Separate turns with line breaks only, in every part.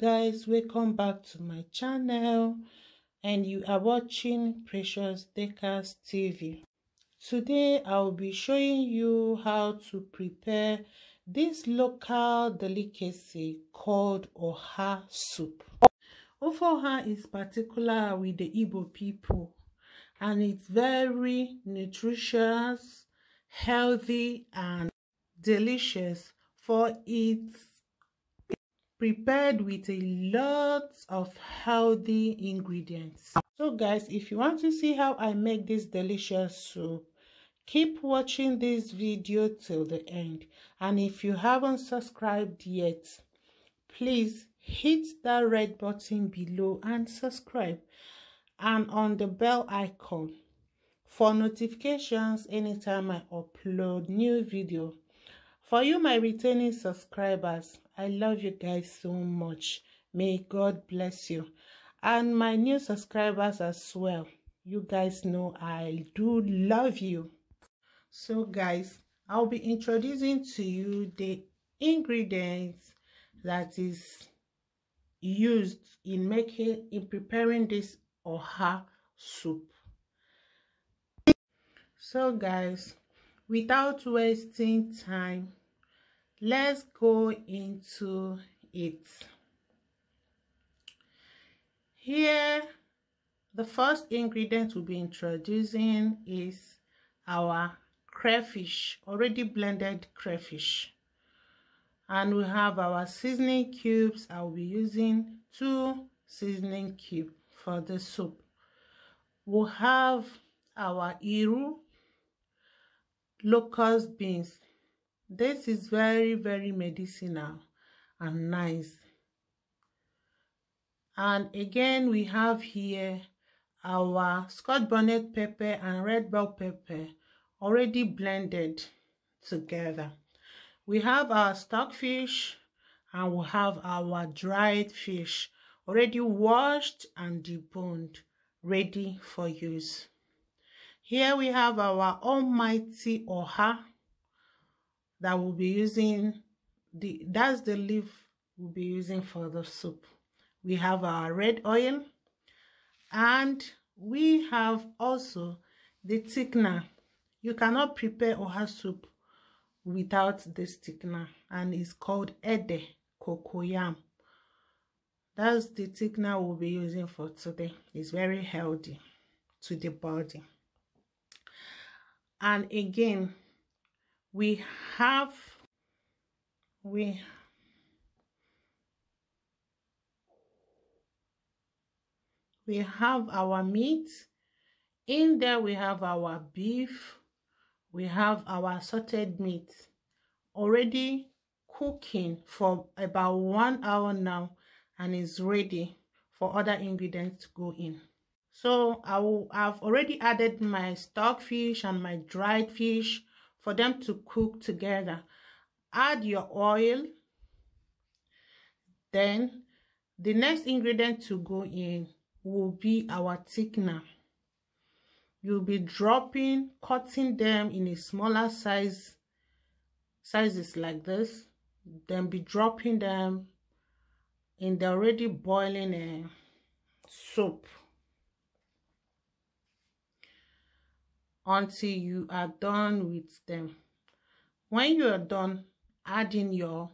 guys welcome back to my channel and you are watching Precious Deka's tv today i'll be showing you how to prepare this local delicacy called oha soup. Oha is particular with the Igbo people and it's very nutritious healthy and delicious for its prepared with a lot of healthy ingredients. So guys if you want to see how i make this delicious soup keep watching this video till the end. And if you haven't subscribed yet please hit that red button below and subscribe. And on the bell icon for notifications anytime i upload new video. For you, my returning subscribers, I love you guys so much. May God bless you. And my new subscribers as well. You guys know I do love you. So guys, I'll be introducing to you the ingredients that is used in making in preparing this oha soup so guys without wasting time let's go into it. Here the first ingredient we'll be introducing is our crayfish already blended crayfish. And we have our seasoning cubes. I'll be using two seasoning cube for the soup. We'll have our iru locust beans this is very, very medicinal and nice. And again, we have here our scotch bonnet pepper and red bell pepper already blended together. We have our stockfish and we have our dried fish already washed and deboned, ready for use. Here we have our almighty oha that we'll be using the that's the leaf we'll be using for the soup. We have our red oil and we have also the thickener. You cannot prepare oha soup without this thickener and it's called ede cocoyam that's the thickener we'll be using for today. It's very healthy to the body. And again we have we we have our meat. In there we have our beef. We have our assorted meat. Already cooking for about one hour now and is ready for other ingredients to go in. So i will i've already added my stockfish and my dried fish for them to cook together. Add your oil. Then the next ingredient to go in will be our thickener. You'll be dropping, cutting them in a smaller size, sizes like this. Then be dropping them in the already boiling uh, soup. Until you are done with them. When you are done adding your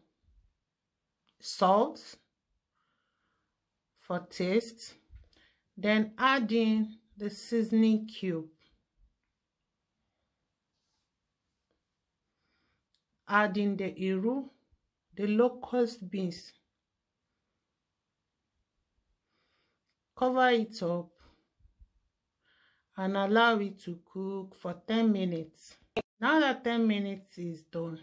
salt for taste then add in the seasoning cube. Add in the iru the locust beans. Cover it up and allow it to cook for 10 minutes. Now that 10 minutes is done,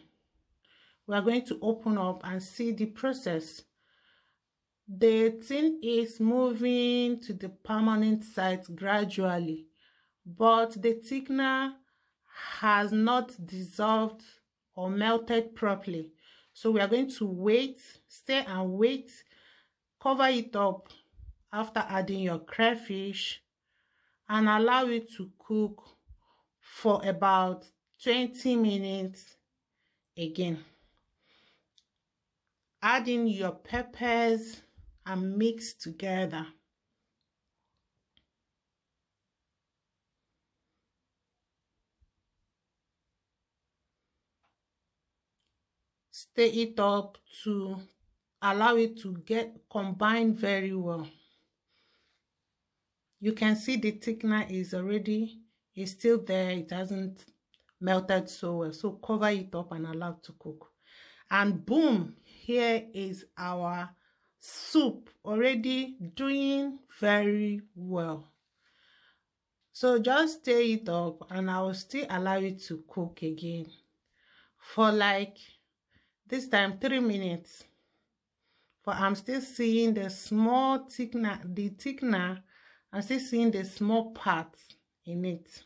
we are going to open up and see the process. The thing is moving to the permanent site gradually, but the thickener has not dissolved or melted properly. So we are going to wait, stay and wait, cover it up after adding your crayfish and allow it to cook for about 20 minutes again. Add in your peppers and mix together. Stir it up to allow it to get combined very well you can see the thickener is already is still there. It hasn't melted so well. So cover it up and allow to cook. And boom here is our soup already doing very well. So just stir it up and i will still allow it to cook again for like this time three minutes. But i'm still seeing the small thickener the thickener i'm still seeing the small parts in it.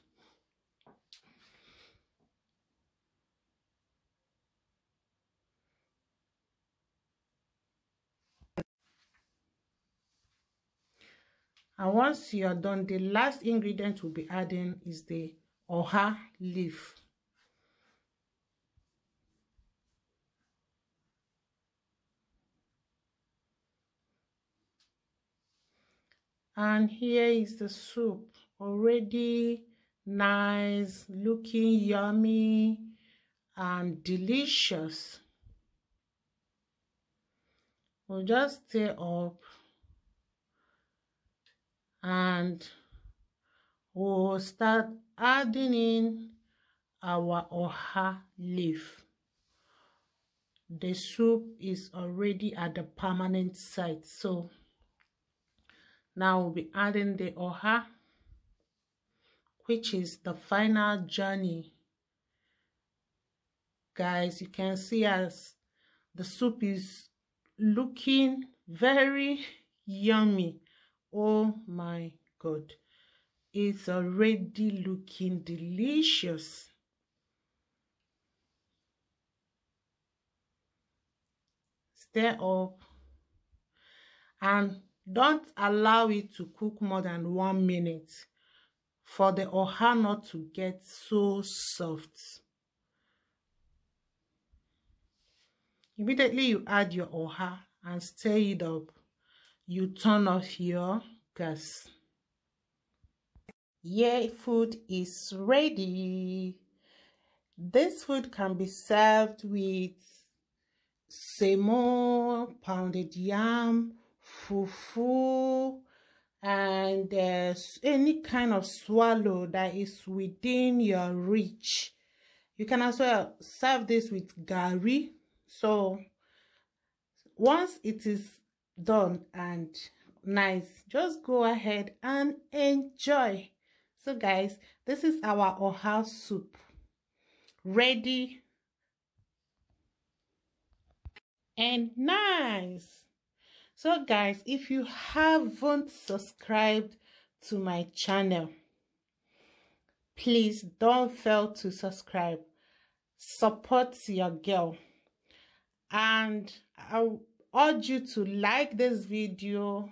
And once you're done the last ingredient we'll be adding is the oha leaf and here is the soup. Already nice looking yummy and delicious. We'll just stir up and we'll start adding in our oha leaf. The soup is already at the permanent site so now we'll be adding the oha which is the final journey. Guys you can see as the soup is looking very yummy. Oh my god. It's already looking delicious. Stir up. And don't allow it to cook more than one minute for the oha not to get so soft immediately you add your oha and stir it up you turn off your gas. Yeah, food is ready. This food can be served with semo, pounded yam, fufu, and uh, any kind of swallow that is within your reach. You can also serve this with gari. So once it is done and nice just go ahead and enjoy so guys this is our oha soup ready and nice so guys if you haven't subscribed to my channel please don't fail to subscribe. Support your girl. And i urge you to like this video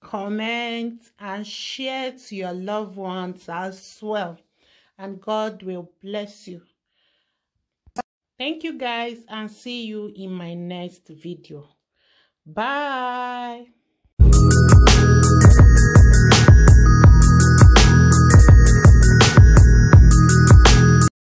comment and share to your loved ones as well. And god will bless you. Thank you guys and see you in my next video bye